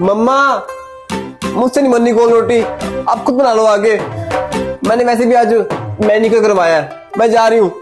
मम्मा, मुझसे नहीं बननी गोल रोटी। आप खुद बना लो आगे। मैंने वैसे भी आज मैनिक्योर करवाया है। मैं जा रही हूँ।